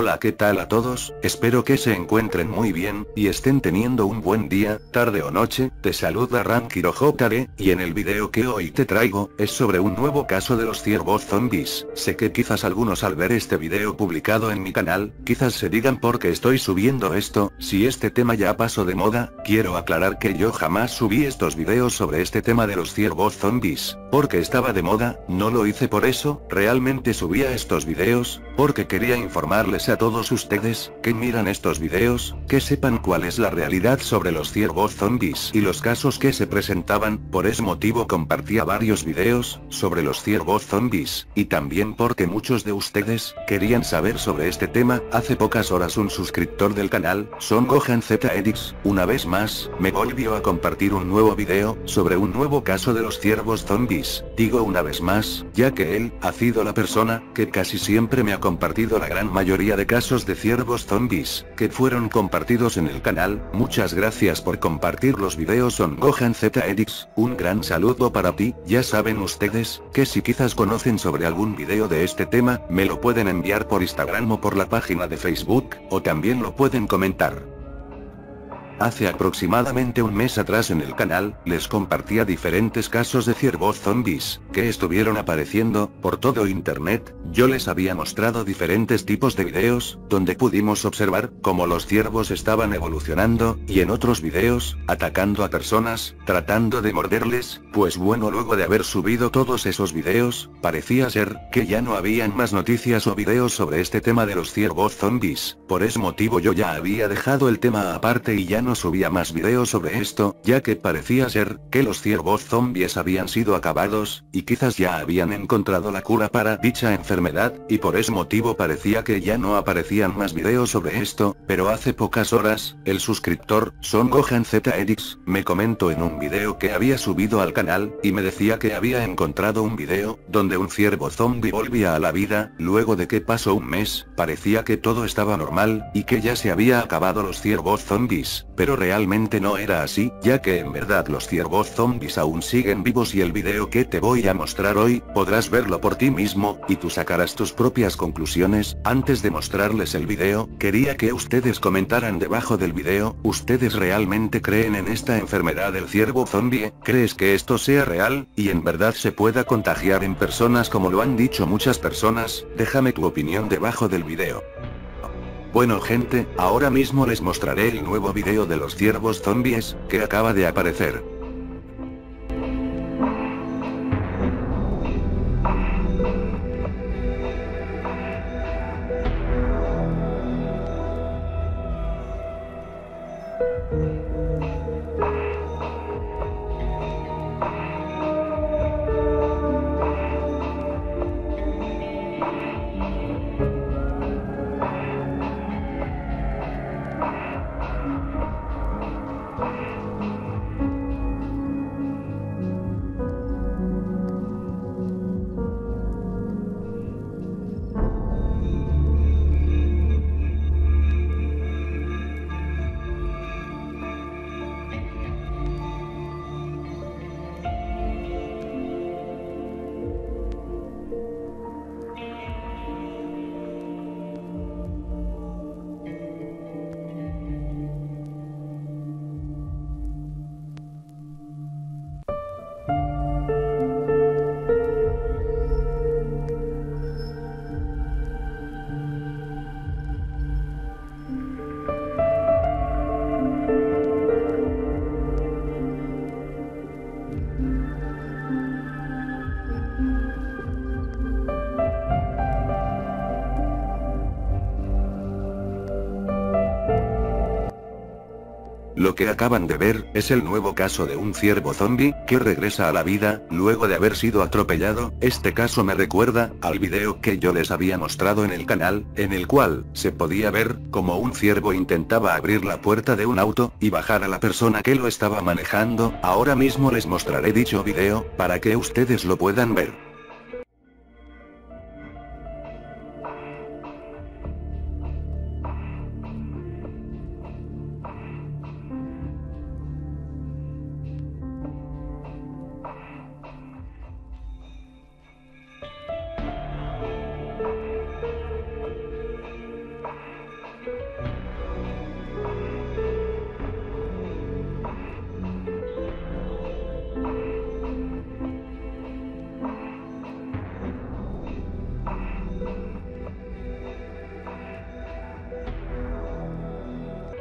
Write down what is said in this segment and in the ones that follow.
Hola qué tal a todos, espero que se encuentren muy bien, y estén teniendo un buen día, tarde o noche, te saluda Rankiro JD, y en el video que hoy te traigo, es sobre un nuevo caso de los ciervos zombies, sé que quizás algunos al ver este video publicado en mi canal, quizás se digan por qué estoy subiendo esto, si este tema ya pasó de moda, quiero aclarar que yo jamás subí estos videos sobre este tema de los ciervos zombies, porque estaba de moda, no lo hice por eso, realmente subía estos videos, porque quería informarles a todos ustedes, que miran estos videos, que sepan cuál es la realidad sobre los ciervos zombies y los casos que se presentaban, por ese motivo compartía varios videos, sobre los ciervos zombies, y también porque muchos de ustedes, querían saber sobre este tema, hace pocas horas un suscriptor del canal, Son Gohan Z una vez más, me volvió a compartir un nuevo video, sobre un nuevo caso de los ciervos zombies, digo una vez más, ya que él, ha sido la persona, que casi siempre me ha compartido la gran mayoría de casos de ciervos zombies, que fueron compartidos en el canal, muchas gracias por compartir los videos son Gohan Z Edix, un gran saludo para ti, ya saben ustedes, que si quizás conocen sobre algún video de este tema, me lo pueden enviar por Instagram o por la página de Facebook, o también lo pueden comentar. Hace aproximadamente un mes atrás en el canal, les compartía diferentes casos de ciervos zombies, que estuvieron apareciendo, por todo internet, yo les había mostrado diferentes tipos de videos, donde pudimos observar, cómo los ciervos estaban evolucionando, y en otros videos, atacando a personas, tratando de morderles, pues bueno luego de haber subido todos esos videos, parecía ser, que ya no habían más noticias o videos sobre este tema de los ciervos zombies, por ese motivo yo ya había dejado el tema aparte y ya no no subía más videos sobre esto, ya que parecía ser, que los ciervos zombies habían sido acabados, y quizás ya habían encontrado la cura para dicha enfermedad, y por ese motivo parecía que ya no aparecían más videos sobre esto, pero hace pocas horas, el suscriptor, Son Gohan Z Edix, me comentó en un video que había subido al canal, y me decía que había encontrado un video, donde un ciervo zombie volvía a la vida, luego de que pasó un mes, parecía que todo estaba normal, y que ya se había acabado los ciervos zombies, pero realmente no era así, ya que en verdad los ciervos zombies aún siguen vivos y el video que te voy a mostrar hoy, podrás verlo por ti mismo, y tú sacarás tus propias conclusiones, antes de mostrarles el video, quería que ustedes comentaran debajo del video, ¿ustedes realmente creen en esta enfermedad del ciervo zombie? ¿Crees que esto sea real, y en verdad se pueda contagiar en personas como lo han dicho muchas personas? Déjame tu opinión debajo del video. Bueno gente, ahora mismo les mostraré el nuevo video de los ciervos zombies, que acaba de aparecer. Lo que acaban de ver, es el nuevo caso de un ciervo zombie, que regresa a la vida, luego de haber sido atropellado, este caso me recuerda, al video que yo les había mostrado en el canal, en el cual, se podía ver, como un ciervo intentaba abrir la puerta de un auto, y bajar a la persona que lo estaba manejando, ahora mismo les mostraré dicho video, para que ustedes lo puedan ver.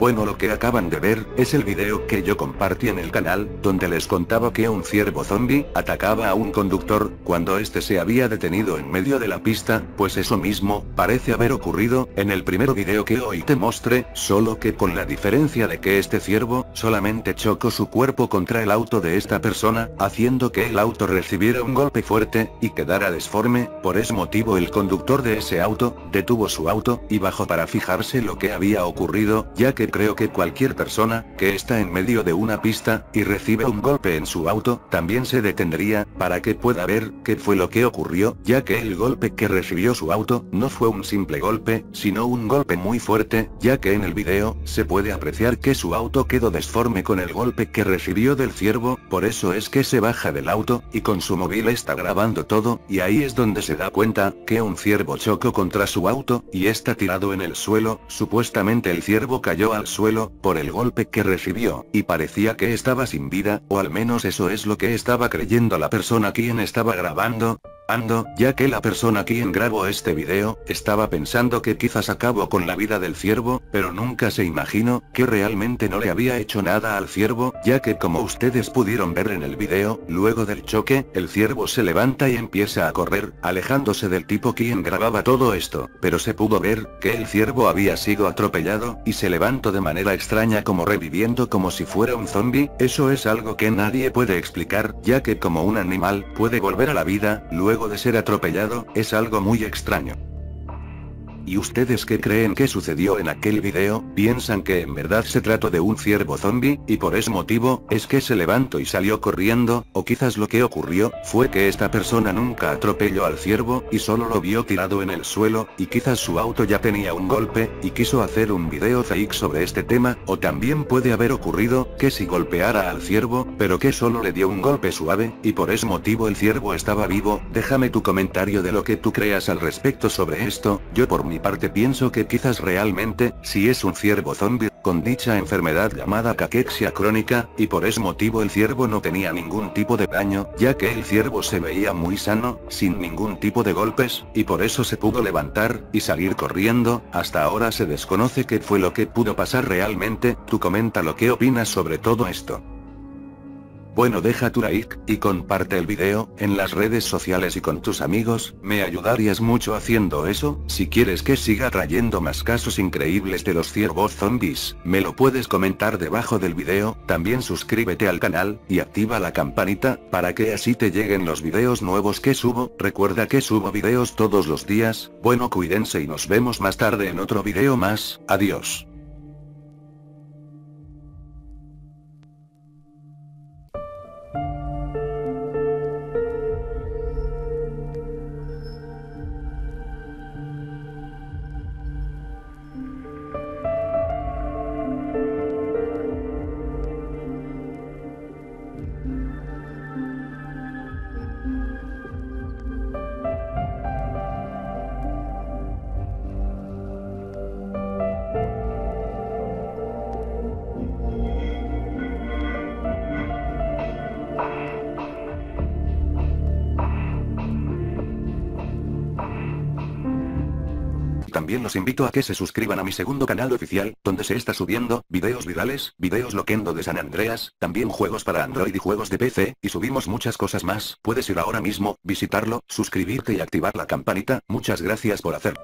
Bueno lo que acaban de ver, es el video que yo compartí en el canal, donde les contaba que un ciervo zombie, atacaba a un conductor, cuando este se había detenido en medio de la pista, pues eso mismo, parece haber ocurrido, en el primer video que hoy te mostré, solo que con la diferencia de que este ciervo, solamente chocó su cuerpo contra el auto de esta persona, haciendo que el auto recibiera un golpe fuerte, y quedara desforme, por ese motivo el conductor de ese auto, detuvo su auto, y bajó para fijarse lo que había ocurrido, ya que creo que cualquier persona, que está en medio de una pista, y recibe un golpe en su auto, también se detendría, para que pueda ver, qué fue lo que ocurrió, ya que el golpe que recibió su auto, no fue un simple golpe, sino un golpe muy fuerte, ya que en el video, se puede apreciar que su auto quedó desforme con el golpe que recibió del ciervo, por eso es que se baja del auto, y con su móvil está grabando todo, y ahí es donde se da cuenta, que un ciervo chocó contra su auto, y está tirado en el suelo, supuestamente el ciervo cayó al suelo, por el golpe que recibió, y parecía que estaba sin vida, o al menos eso es lo que estaba creyendo la persona quien estaba grabando, Ando, ya que la persona quien grabó este video, estaba pensando que quizás acabó con la vida del ciervo, pero nunca se imaginó, que realmente no le había hecho nada al ciervo, ya que como ustedes pudieron ver en el video, luego del choque, el ciervo se levanta y empieza a correr, alejándose del tipo quien grababa todo esto, pero se pudo ver, que el ciervo había sido atropellado, y se levantó de manera extraña como reviviendo como si fuera un zombie, eso es algo que nadie puede explicar, ya que como un animal, puede volver a la vida, luego luego de ser atropellado, es algo muy extraño. ¿Y ustedes qué creen que sucedió en aquel video? ¿Piensan que en verdad se trató de un ciervo zombie, y por ese motivo, es que se levantó y salió corriendo? ¿O quizás lo que ocurrió, fue que esta persona nunca atropelló al ciervo, y solo lo vio tirado en el suelo, y quizás su auto ya tenía un golpe, y quiso hacer un video fake sobre este tema, o también puede haber ocurrido, que si golpeara al ciervo, pero que solo le dio un golpe suave, y por ese motivo el ciervo estaba vivo, déjame tu comentario de lo que tú creas al respecto sobre esto, yo por mi mi parte pienso que quizás realmente, si es un ciervo zombie, con dicha enfermedad llamada caquexia crónica, y por ese motivo el ciervo no tenía ningún tipo de daño, ya que el ciervo se veía muy sano, sin ningún tipo de golpes, y por eso se pudo levantar, y salir corriendo, hasta ahora se desconoce qué fue lo que pudo pasar realmente, tú comenta lo que opinas sobre todo esto. Bueno deja tu like, y comparte el video, en las redes sociales y con tus amigos, me ayudarías mucho haciendo eso, si quieres que siga trayendo más casos increíbles de los ciervos zombies, me lo puedes comentar debajo del video, también suscríbete al canal, y activa la campanita, para que así te lleguen los videos nuevos que subo, recuerda que subo videos todos los días, bueno cuídense y nos vemos más tarde en otro video más, adiós. También los invito a que se suscriban a mi segundo canal oficial, donde se está subiendo, videos virales, videos loquendo de San Andreas, también juegos para Android y juegos de PC, y subimos muchas cosas más, puedes ir ahora mismo, visitarlo, suscribirte y activar la campanita, muchas gracias por hacerlo.